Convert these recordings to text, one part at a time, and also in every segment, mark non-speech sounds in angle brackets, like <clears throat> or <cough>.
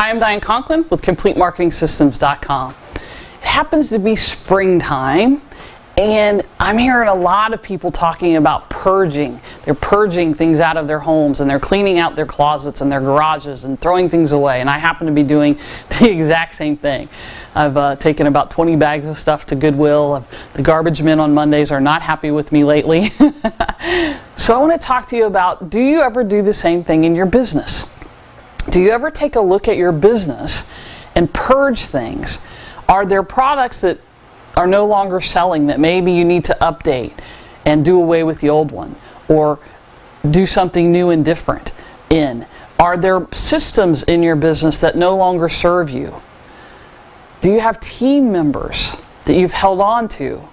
Hi, I'm Diane Conklin with CompleteMarketingSystems.com. It happens to be springtime, and I'm hearing a lot of people talking about purging. They're purging things out of their homes, and they're cleaning out their closets and their garages and throwing things away. And I happen to be doing <laughs> the exact same thing. I've uh, taken about 20 bags of stuff to Goodwill. The garbage men on Mondays are not happy with me lately. <laughs> so I want to talk to you about do you ever do the same thing in your business? Do you ever take a look at your business and purge things? Are there products that are no longer selling that maybe you need to update and do away with the old one or do something new and different in? Are there systems in your business that no longer serve you? Do you have team members that you've held on to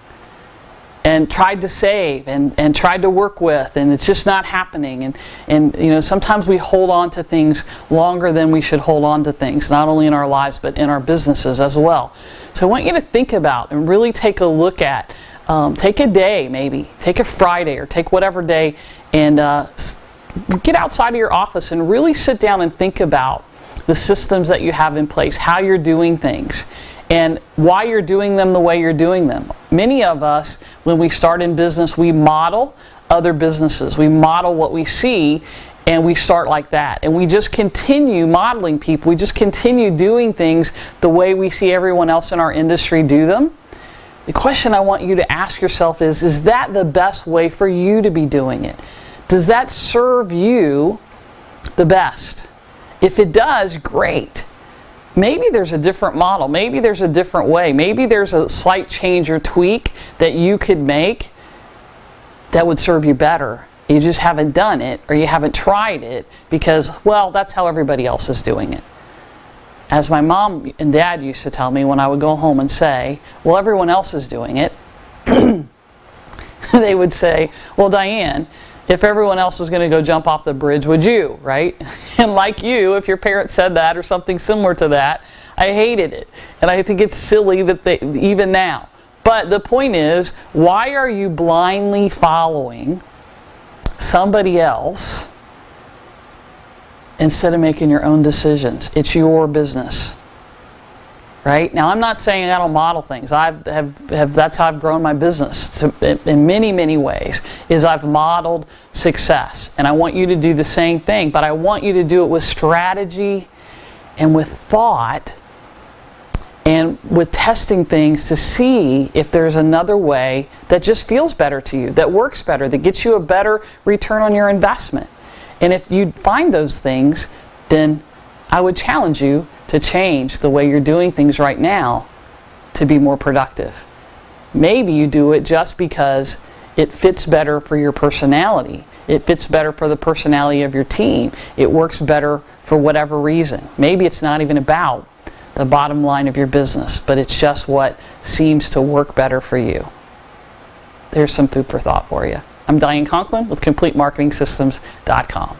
and tried to save and, and tried to work with and it's just not happening and, and you know sometimes we hold on to things longer than we should hold on to things not only in our lives but in our businesses as well so I want you to think about and really take a look at um, take a day maybe take a Friday or take whatever day and uh, get outside of your office and really sit down and think about the systems that you have in place how you're doing things and why you're doing them the way you're doing them. Many of us, when we start in business, we model other businesses. We model what we see and we start like that. And we just continue modeling people. We just continue doing things the way we see everyone else in our industry do them. The question I want you to ask yourself is Is that the best way for you to be doing it? Does that serve you the best? If it does, great maybe there's a different model. Maybe there's a different way. Maybe there's a slight change or tweak that you could make that would serve you better. You just haven't done it or you haven't tried it because, well, that's how everybody else is doing it. As my mom and dad used to tell me when I would go home and say, well, everyone else is doing it, <clears throat> they would say, well, Diane, if everyone else was going to go jump off the bridge, would you, right? <laughs> And like you, if your parents said that or something similar to that, I hated it. And I think it's silly that they, even now. But the point is, why are you blindly following somebody else instead of making your own decisions? It's your business right? Now, I'm not saying I don't model things. I have, have that's how I've grown my business to, in many, many ways, is I've modeled success. And I want you to do the same thing, but I want you to do it with strategy and with thought and with testing things to see if there's another way that just feels better to you, that works better, that gets you a better return on your investment. And if you find those things, then I would challenge you to change the way you're doing things right now to be more productive. Maybe you do it just because it fits better for your personality. It fits better for the personality of your team. It works better for whatever reason. Maybe it's not even about the bottom line of your business, but it's just what seems to work better for you. There's some food for thought for you. I'm Diane Conklin with CompleteMarketingSystems.com.